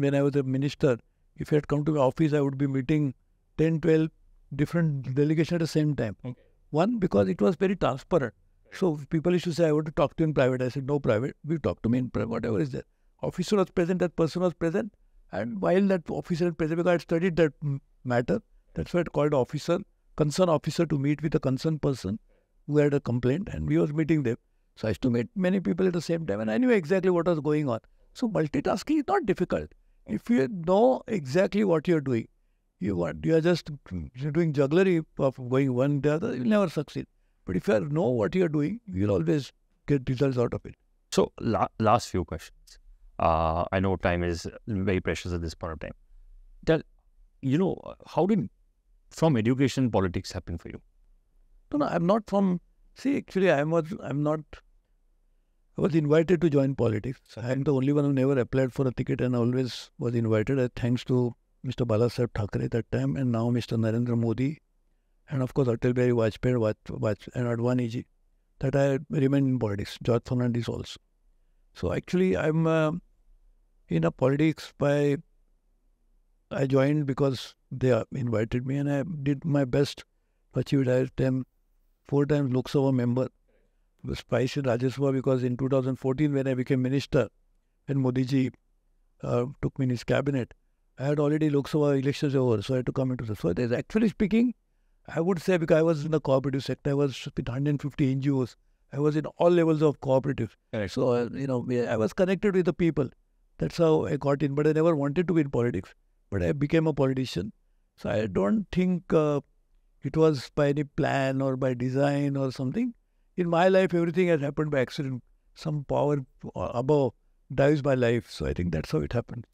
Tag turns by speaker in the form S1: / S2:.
S1: when I was a minister, if I had come to my office, I would be meeting 10, 12 different delegations at the same time.
S2: Okay.
S1: One, because it was very transparent. So people used to say, I want to talk to you in private. I said, no private. We talk to me in private, whatever is there. Officer was present, that person was present. And while that officer was present, because I had studied that matter, that's why it called officer, concern officer to meet with a concerned person who had a complaint and we was meeting them. So I used to meet many people at the same time and I knew exactly what was going on. So multitasking is not difficult. If you know exactly what you're doing, you want you are just doing jugglery of going one to the other, you'll never succeed. But if you know what you're doing, you'll always get results out of it.
S2: So, la- last few questions. Uh, I know time is very precious at this point of time. Tell, you know, how did from education politics happen for you?
S1: No, no, I'm not from. See, actually, I was. I'm not. I was invited to join politics. I'm the only one who never applied for a ticket and always was invited. Uh, thanks to Mr. Balasaheb Thackeray at that time, and now Mr. Narendra Modi, and of course Atal Bihari Vajpayee, Vaj- Vaj- and Advani ji, that I remain in politics. George Fernandes also. So actually, I'm uh, in a politics by. I joined because they uh, invited me, and I did my best to achieve it. I am four times Lok Sabha member. Was in Rajya because in 2014 when I became minister, and Modi ji uh, took me in his cabinet, I had already Lok Sabha elections over, so I had to come into the. So there's actually speaking, I would say because I was in the cooperative sector, I was with 150 NGOs. I was in all levels of cooperative.
S2: Correct.
S1: So, uh, you know, I was connected with the people. That's how I got in. But I never wanted to be in politics. But I became a politician. So I don't think uh, it was by any plan or by design or something. In my life, everything has happened by accident. Some power uh, above drives my life. So I think that's how it happened.